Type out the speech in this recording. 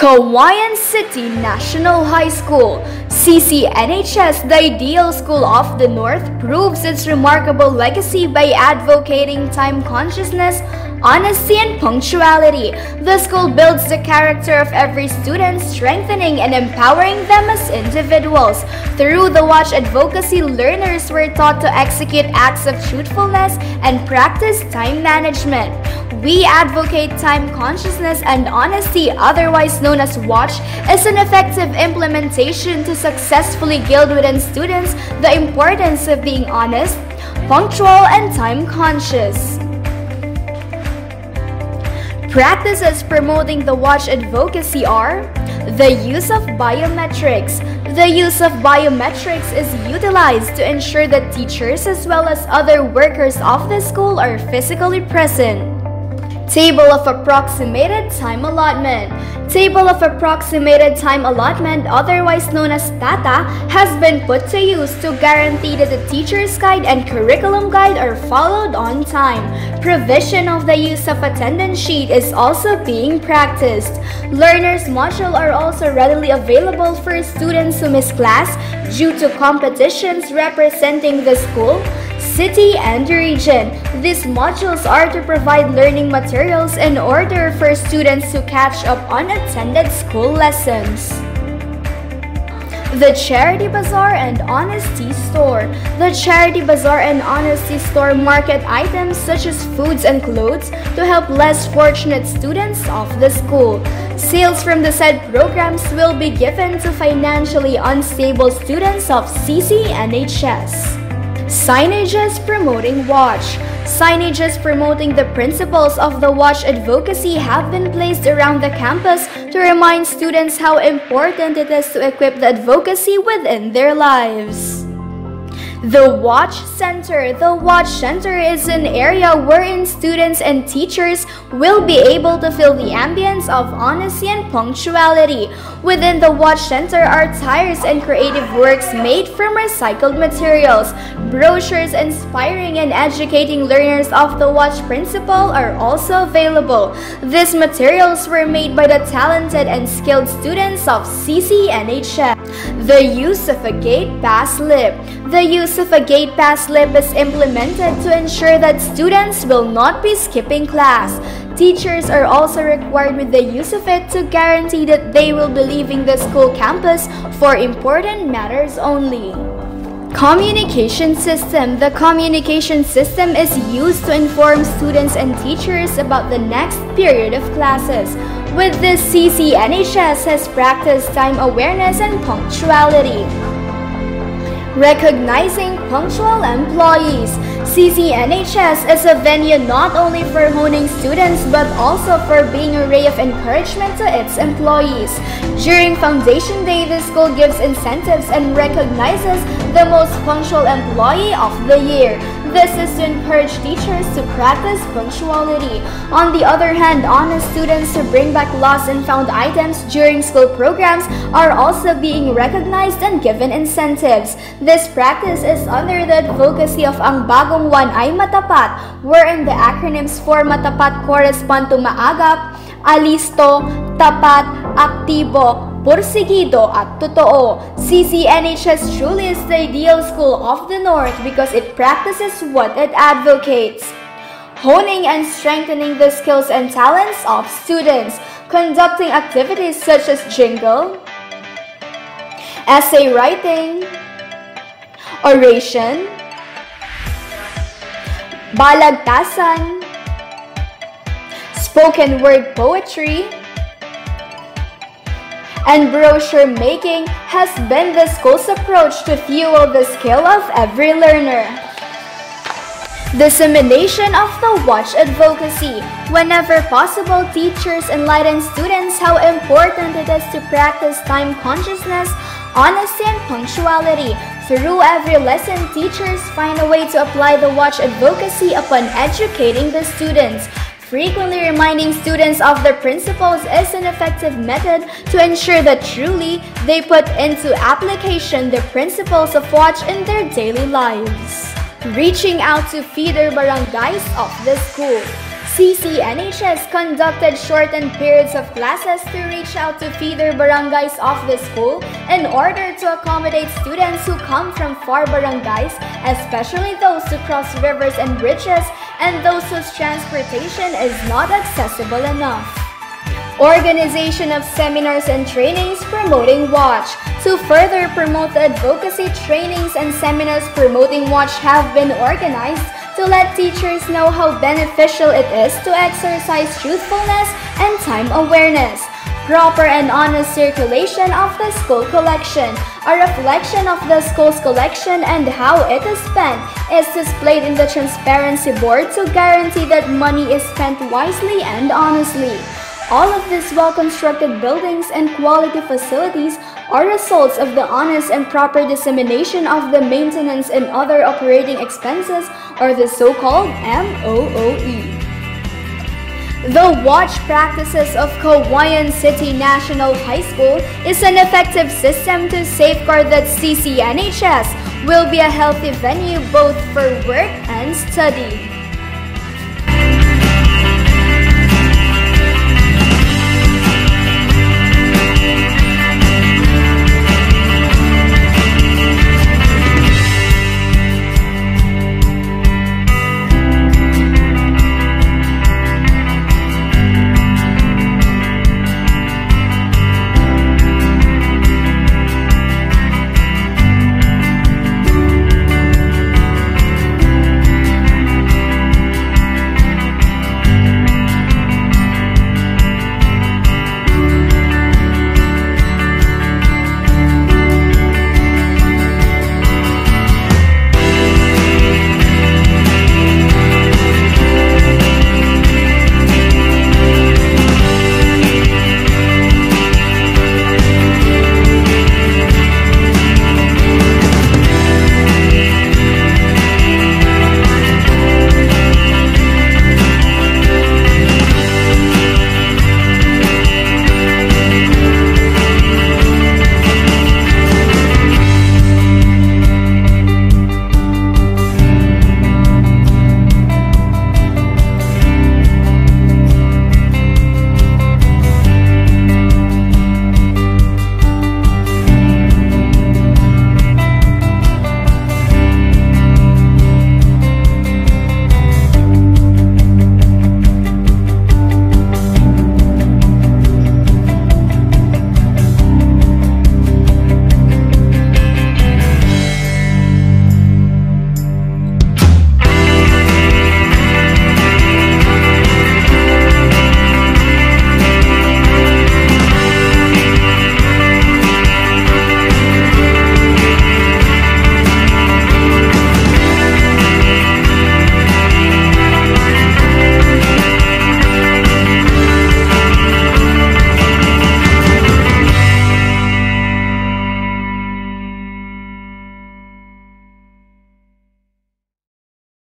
Cauayan City National High School, CCNHS, the ideal school of the North, proves its remarkable legacy by advocating time consciousness, honesty, and punctuality. The school builds the character of every student, strengthening and empowering them as individuals. Through the Watch advocacy, learners were taught to execute acts of truthfulness and practice time management. We advocate time consciousness and honesty, otherwise known as WATCH, is an effective implementation to successfully gild within students the importance of being honest, punctual, and time conscious. Practices promoting the WATCH advocacy are the use of biometrics. The use of biometrics is utilized to ensure that teachers as well as other workers of the school are physically present. Table of Approximated Time Allotment. Table of Approximated Time Allotment, otherwise known as TATA, has been put to use to guarantee that the teacher's guide and curriculum guide are followed on time. Provision of the use of attendance sheet is also being practiced. Learners module are also readily available for students who miss class due to competitions representing the school, city, and region. These modules are to provide learning materials in order for students to catch up on attended school lessons. The Charity Bazaar and Honesty Store. The Charity Bazaar and Honesty Store market items such as foods and clothes to help less fortunate students of the school. Sales from the said programs will be given to financially unstable students of CCNHS. Signages promoting WATCH. Signages promoting the principles of the WATCH advocacy have been placed around the campus to remind students how important it is to equip the advocacy within their lives. The Watch Center. The Watch Center is an area wherein students and teachers will be able to feel the ambience of honesty and punctuality. Within the Watch Center are tires and creative works made from recycled materials. Brochures inspiring and educating learners of the Watch principle are also available. These materials were made by the talented and skilled students of CCNHS. The use of a gate pass slip. The use of a gate pass slip is implemented to ensure that students will not be skipping class. Teachers are also required with the use of it to guarantee that they will be leaving the school campus for important matters only. Communication system. The communication system is used to inform students and teachers about the next period of classes. With this, CCNHS has practiced time awareness and punctuality. Recognizing punctual employees. CCNHS is a venue not only for honing students but also for being a ray of encouragement to its employees. During Foundation Day, the school gives incentives and recognizes the most punctual employee of the year. This is to encourage teachers to practice punctuality. On the other hand, honest students who bring back lost and found items during school programs are also being recognized and given incentives. This practice is under the advocacy of Ang Bagong Juan ay Matapat, wherein the acronyms for Matapat correspond to Maagap, Alisto, Tapat, Aktibo, Porsigido at Totoo. CCNHS truly is the ideal school of the North because it practices what it advocates. Honing and strengthening the skills and talents of students, conducting activities such as jingle, essay writing, oration, balagtasan, spoken word poetry, and brochure making has been the school's approach to fuel the skill of every learner. Dissemination of the Watch advocacy. Whenever possible, teachers enlighten students how important it is to practice time consciousness, honesty, and punctuality. Through every lesson, teachers find a way to apply the Watch advocacy upon educating the students. Frequently reminding students of their principles is an effective method to ensure that truly they put into application the principles of watch in their daily lives. Reaching out to feeder barangays of the school. CCNHS conducted shortened periods of classes to reach out to feeder barangays of the school in order to accommodate students who come from far barangays, especially those who cross rivers and bridges and those whose transportation is not accessible enough. Organization of seminars and trainings promoting WATCH. To further promote the advocacy, trainings and seminars promoting WATCH have been organized to let teachers know how beneficial it is to exercise truthfulness and time awareness. Proper and honest circulation of the school collection. A reflection of the school's collection and how it is spent is displayed in the Transparency Board to guarantee that money is spent wisely and honestly. All of these well-constructed buildings and quality facilities are results of the honest and proper dissemination of the maintenance and other operating expenses or the so-called MOOE. The watch practices of Cauayan City National High School is an effective system to safeguard that CCNHS will be a healthy venue both for work and study.